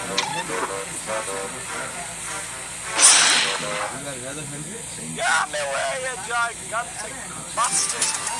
Get out of my way, you gigantic bastard!